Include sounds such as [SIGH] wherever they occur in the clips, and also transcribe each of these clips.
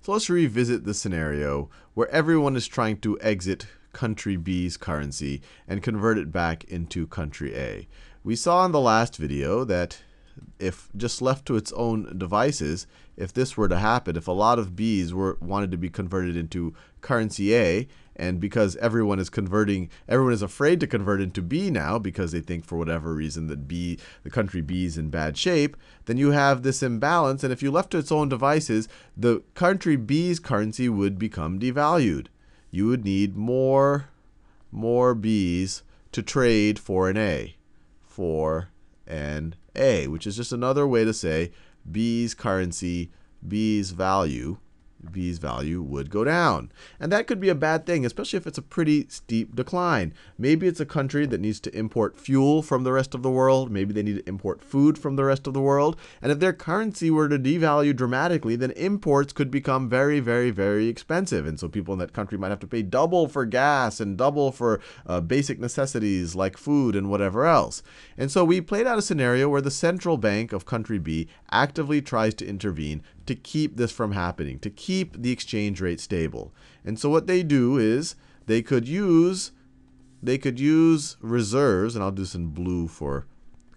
So let's revisit the scenario where everyone is trying to exit country B's currency and convert it back into country A. We saw in the last video that if just left to its own devices, if this were to happen, if a lot of B's were wanted to be converted into currency A, and because everyone is converting, everyone is afraid to convert into B now because they think for whatever reason that B, the country B is in bad shape, then you have this imbalance. And if you left to its own devices, the country B's currency would become devalued. You would need more, more B's to trade for an A, for an A, which is just another way to say B's currency, B's value B's value would go down. And that could be a bad thing, especially if it's a pretty steep decline. Maybe it's a country that needs to import fuel from the rest of the world. Maybe they need to import food from the rest of the world. And if their currency were to devalue dramatically, then imports could become very, very, very expensive. And so people in that country might have to pay double for gas and double for uh, basic necessities like food and whatever else. And so we played out a scenario where the central bank of country B actively tries to intervene to keep this from happening, to keep the exchange rate stable. And so what they do is they could use they could use reserves, and I'll do some blue for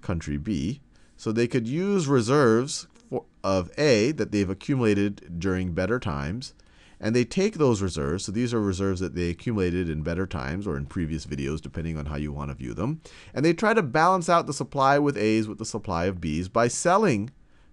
country B. So they could use reserves for, of A that they've accumulated during better times, and they take those reserves. So these are reserves that they accumulated in better times or in previous videos, depending on how you want to view them. And they try to balance out the supply with A's with the supply of B's by selling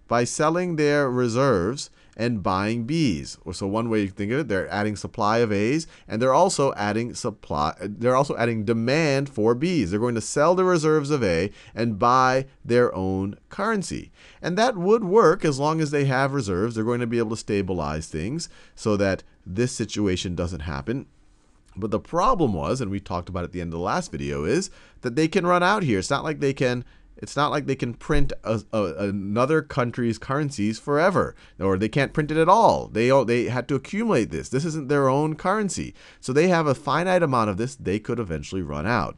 by selling their reserves and buying B's. So one way you can think of it, they're adding supply of A's and they're also adding supply they're also adding demand for B's. They're going to sell the reserves of A and buy their own currency. And that would work as long as they have reserves. They're going to be able to stabilize things so that this situation doesn't happen. But the problem was, and we talked about at the end of the last video, is that they can run out here. It's not like they can it's not like they can print a, a, another country's currencies forever, or they can't print it at all. They they had to accumulate this. This isn't their own currency, so they have a finite amount of this. They could eventually run out.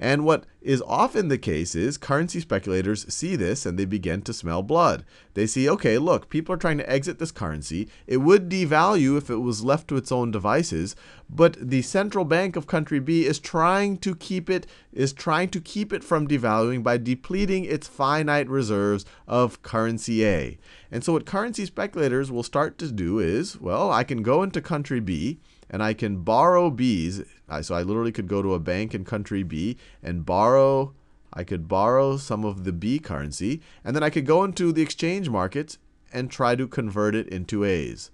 And what is often the case is currency speculators see this and they begin to smell blood. They see, okay, look, people are trying to exit this currency. It would devalue if it was left to its own devices, but the central bank of country B is trying to keep it is trying to keep it from devaluing by depleting its finite reserves of currency A. And so what currency speculators will start to do is, well, I can go into country B and I can borrow B's. So I literally could go to a bank in country B and borrow, I could borrow some of the B currency, and then I could go into the exchange markets and try to convert it into A's.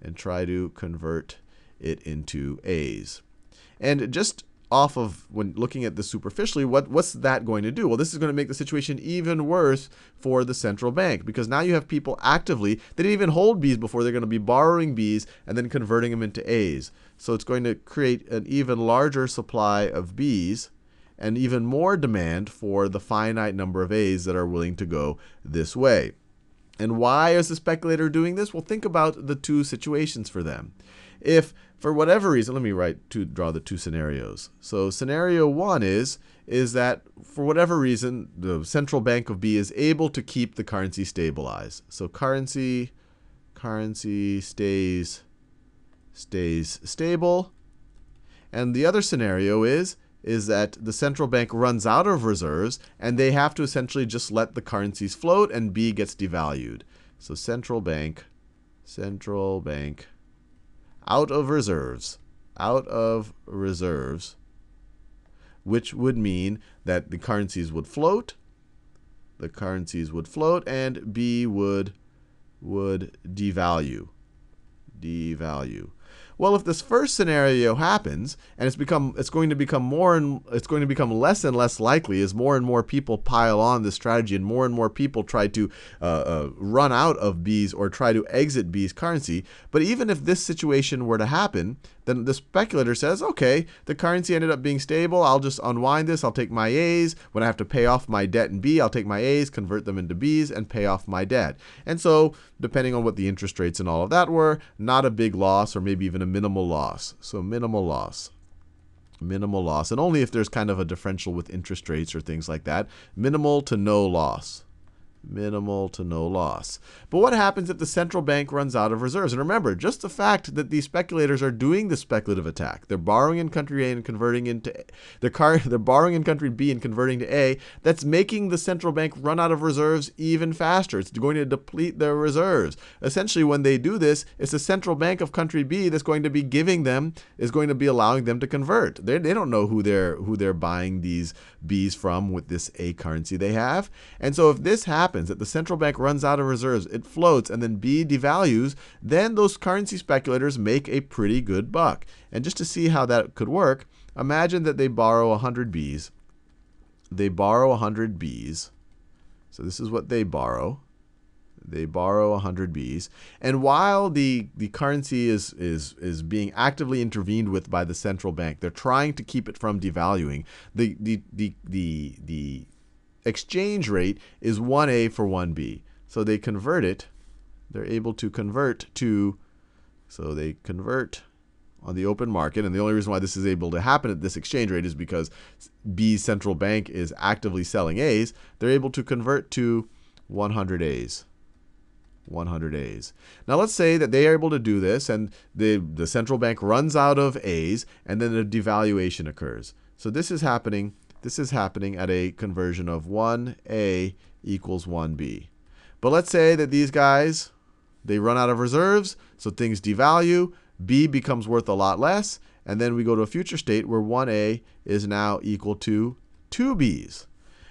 And try to convert it into A's. And just off of when looking at this superficially, what, what's that going to do? Well, this is going to make the situation even worse for the central bank because now you have people actively, they didn't even hold B's before, they're going to be borrowing B's and then converting them into A's. So it's going to create an even larger supply of B's and even more demand for the finite number of A's that are willing to go this way. And why is the speculator doing this? Well, think about the two situations for them. If for whatever reason, let me write to draw the two scenarios. So scenario one is is that for whatever reason the central bank of B is able to keep the currency stabilized. So currency currency stays stays stable. And the other scenario is is that the central bank runs out of reserves and they have to essentially just let the currencies float and B gets devalued. So central bank central bank out of reserves, out of reserves, which would mean that the currencies would float, the currencies would float, and B would would devalue, devalue. Well, if this first scenario happens, and it's become it's going to become more and it's going to become less and less likely as more and more people pile on this strategy, and more and more people try to uh, uh, run out of B's or try to exit B's currency. But even if this situation were to happen, then the speculator says, okay, the currency ended up being stable. I'll just unwind this. I'll take my A's. When I have to pay off my debt in B, I'll take my A's, convert them into B's, and pay off my debt. And so, depending on what the interest rates and all of that were, not a big loss or maybe even a minimal loss. So, minimal loss minimal loss, and only if there's kind of a differential with interest rates or things like that. Minimal to no loss. Minimal to no loss. But what happens if the central bank runs out of reserves? And remember, just the fact that these speculators are doing the speculative attack, they're borrowing in country A and converting into they're, car, [LAUGHS] they're borrowing in country B and converting to A, that's making the central bank run out of reserves even faster. It's going to deplete their reserves. Essentially, when they do this, it's the central bank of country B that's going to be giving them, is going to be allowing them to convert. They, they don't know who they're who they're buying these Bs from with this A currency they have. And so if this happens, that the central bank runs out of reserves, it floats, and then B devalues, then those currency speculators make a pretty good buck. And just to see how that could work, imagine that they borrow 100 Bs. They borrow 100 Bs. So this is what they borrow. They borrow 100 Bs. And while the, the currency is, is, is being actively intervened with by the central bank, they're trying to keep it from devaluing. The, the, the, the, the exchange rate is 1A for 1B. So they convert it. They're able to convert to, so they convert on the open market. And the only reason why this is able to happen at this exchange rate is because B's central bank is actively selling A's. They're able to convert to 100 A's. 100 A's. Now let's say that they are able to do this and the, the central bank runs out of A's and then a devaluation occurs. So this is happening this is happening at a conversion of 1a equals 1b. But let's say that these guys, they run out of reserves, so things devalue, b becomes worth a lot less, and then we go to a future state where 1a is now equal to 2b's.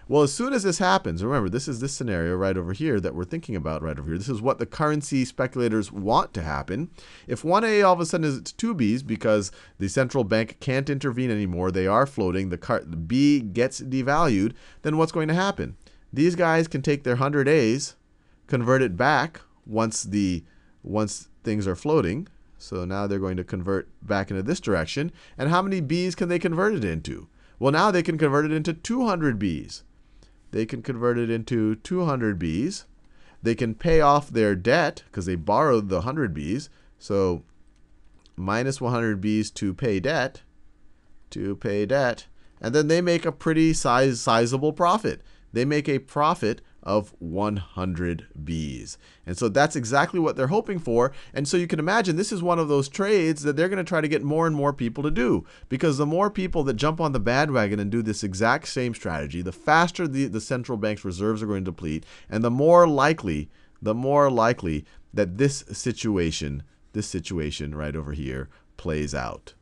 Well, as soon as this happens, remember, this is this scenario right over here that we're thinking about right over here. This is what the currency speculators want to happen. If 1A all of a sudden is 2Bs because the central bank can't intervene anymore, they are floating, the, B gets devalued, then what's going to happen? These guys can take their 100 A's, convert it back once the once things are floating. So now they're going to convert back into this direction. And how many B's can they convert it into? Well, now they can convert it into 200 B's they can convert it into 200 Bs. They can pay off their debt because they borrowed the 100 Bs. So minus 100 Bs to pay debt, to pay debt, and then they make a pretty size, sizable profit. They make a profit of 100 Bs. And so that's exactly what they're hoping for. And so you can imagine this is one of those trades that they're going to try to get more and more people to do. Because the more people that jump on the bandwagon and do this exact same strategy, the faster the, the central bank's reserves are going to deplete, and the more likely, the more likely that this situation, this situation right over here, plays out.